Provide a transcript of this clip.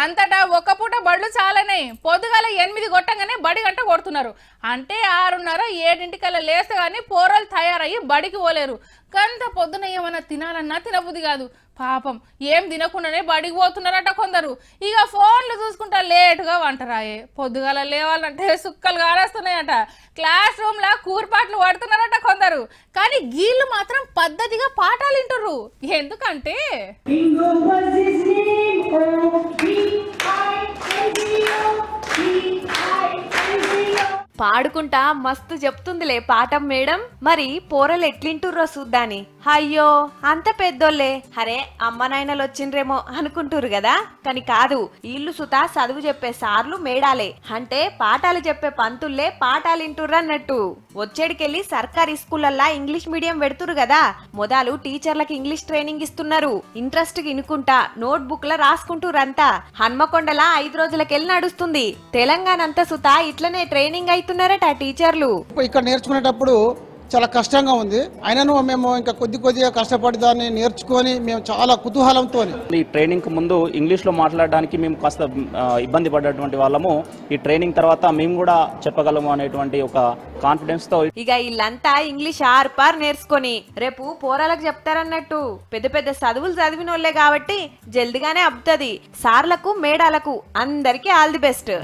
అంతటా ఒక్క పూట బడులు చాలనే. పొద్దుగాల ఎనిమిది కొట్టంగానే బడి గంట కొడుతున్నారు. అంటే ఆరున్నర ఏడింటికల్లా లేస్తే కానీ పోరలు తయారయ్యి బడికి పోలేరు. కంత పొద్దున ఏమన్నా తినాలన్నా తినబుద్ధి కాదు. పాపం ఏం తినకుండానే బడికి పోతున్నారట కొందరు. ఇక ఫోన్లు చూసుకుంటా లేటుగా వంటరాయే పొద్దుగాల లేవాలంటే సుక్కలు కారేస్తున్నాయట క్లాస్ రూమ్లా కూర్పాట్లు పడుతున్నారట కొందరు. కానీ గీళ్ళు మాత్రం పద్ధతిగా పాఠాలు వింటుర్రు. ఎందుకంటే పాడుకుంటా మస్తు చెప్తుందిలే పాఠం మేడం. మరి పోరలు ఎట్లింటుర్రో చూద్దాని. అయ్యో అంత పెద్దోళ్ళే. అరే అమ్మ నాయనలు వచ్చిండ్రేమో అనుకుంటురు కదా కాని కాదు ఇల్లు సుత చదువు చెప్పే సార్లు మేడాలే. అంటే పాఠాలు చెప్పే పంతుల్లే పాఠాలు ఇంటుర్రు అన్నట్టు. వచ్చేడికెళ్ళి సర్కారీ స్కూళ్ళల్లా ఇంగ్లీష్ మీడియం పెడుతురు కదా మొదలు టీచర్లకు ఇంగ్లీష్ ట్రైనింగ్ ఇస్తున్నారు. ఇంట్రెస్ట్ ఇనుకుంటా నోట్ బుక్ ల రాసుకుంటురంతా హన్మకొండలా ఐదు రోజులకెళ్ళి నడుస్తుంది. తెలంగాణ అంతా సుత ఇట్లనే ట్రైనింగ్ అయితే అవుతున్నారట టీచర్లు. ఇక్కడ నేర్చుకునేటప్పుడు చాలా కష్టంగా ఉంది. అయినను మేము ఇంకా కొద్ది కొద్దిగా కష్టపడి దాన్ని నేర్చుకొని మేము చాలా కుతూహలంతో ఈ ట్రైనింగ్ ముందు ఇంగ్లీష్లో మాట్లాడడానికి మేము కాస్త ఆ, ఇబ్బంది పడ్డటువంటి వాళ్ళము. ఈ ట్రైనింగ్ తర్వాత మేము కూడా చెప్పగలము అనేటువంటి ఒక కాన్ఫిడెన్స్తో ఇక వీళ్ళంతా ఇంగ్లీష్ ఆర్ పార్ నేర్చుకొని రేపు పోరాలకు చెప్తారన్నట్టు. పెద్ద పెద్ద చదువులు చదివినోళ్ళే కాబట్టి జల్దిగానే అబ్బుతుంది. సార్లకు మేడాలకు అందరికీ ఆల్ ది బెస్ట్.